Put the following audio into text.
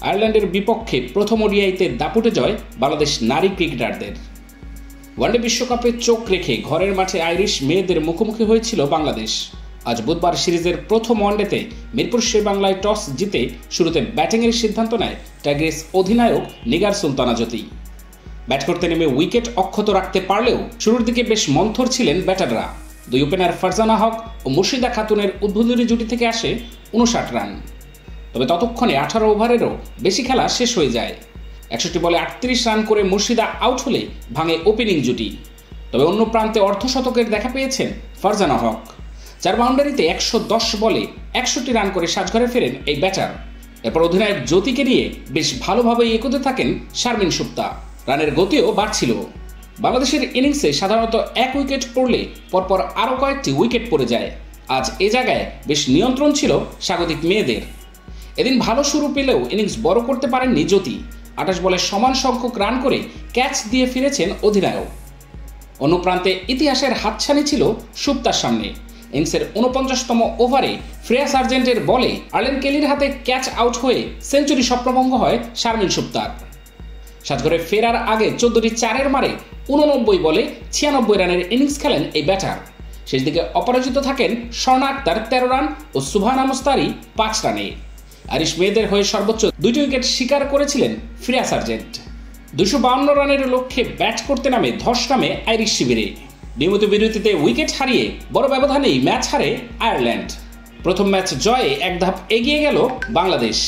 আয়ারল্যান্ডের বিপক্ষে প্রথম ওডিআইতে দাপুটে জয় বাংলাদেশ নারী ক্রিকেটারদের। ওয়ানডে বিশ্বকাপে চোখ রেখে ঘরের মাঠে আইরিশ মেয়েদের মুখোমুখি হয়েছিল বাংলাদেশ। আজ বুধবার সিরিজের প্রথম ওয়ানডেতে মিরপুর বাংলায় টস জিতে শুরুতে ব্যাটিংয়ের সিদ্ধান্ত নেয় টাইগ্রেস অধিনায়ক নিগার সুলতানা জ্যোতি ব্যাট করতে নেমে উইকেট অক্ষত রাখতে পারলেও শুরুর দিকে বেশ মন্থর ছিলেন ব্যাটাররা। দুই ওপেনার ফারজানা হক ও মুর্শিদা খাতুনের উদ্বোধনী জুটি থেকে আসে উনষাট রান। তবে ততক্ষণে আঠারো ওভারেরও বেশি খেলা শেষ হয়ে যায়। একষট্টি বলে আটত্রিশ রান করে মুর্শিদা আউট হলে ভাঙে ওপেনিং জুটি। তবে অন্য প্রান্তে অর্ধশতকের দেখা পেয়েছেন ফারজানা হক। চার বাউন্ডারিতে একশো দশ বলে একষট্টি রান করে সাজঘরে ফেরেন এই ব্যাটার। এরপর অধিনায়ক জ্যোতিকে নিয়ে বেশ ভালোভাবেই এগোতে থাকেন শারমিন সুপ্তা। রানের গতিও বাড়ছিল। বাংলাদেশের ইনিংসে সাধারণত এক উইকেট পড়লে পরপর আরও কয়েকটি উইকেট পড়ে যায়। আজ এ জায়গায় বেশ নিয়ন্ত্রণ ছিল স্বাগতিক মেয়েদের। এদিন ভালো শুরু পেলেও ইনিংস বড় করতে পারেননি জ্যোতি। আঠাশ বলে সমান সংখ্যক রান করে ক্যাচ দিয়ে ফিরেছেন অধিনায়ক। অন্য প্রান্তে ইতিহাসের হাতছানি ছিল সুপ্তার সামনে। ইনিংসের উনপঞ্চাশতম ওভারে ফ্রেয়া সার্জেন্টের বলে আর্লেন কেলির হাতে ক্যাচ আউট হয়ে সেঞ্চুরি স্বপ্নভঙ্গ হয় শারমিন সুপ্তার। সাজঘরে ফেরার আগে চোদ্দটি চারের মারে উননব্বই বলে ছিয়ানব্বই রানের ইনিংস খেলেন এই ব্যাটার। শেষ দিকে অপরাজিত থাকেন স্বর্ণা আক্তার তেরো রান ও সুভানা মুস্তারি পাঁচ রানে। আরিশ মেয়েদের হয়ে সর্বোচ্চ দুইটি উইকেট শিকার করেছিলেন ফ্রিয়া সার্জেন্ট। দুশো বাউন্ন রানের লক্ষ্যে ব্যাট করতে নামে ধস নামে আইরিশ শিবিরে। নিয়মিত বিরতিতে উইকেট হারিয়ে বড় ব্যবধানেই ম্যাচ হারে আয়ারল্যান্ড। প্রথম ম্যাচ জয়ে এক ধাপ এগিয়ে গেল বাংলাদেশ।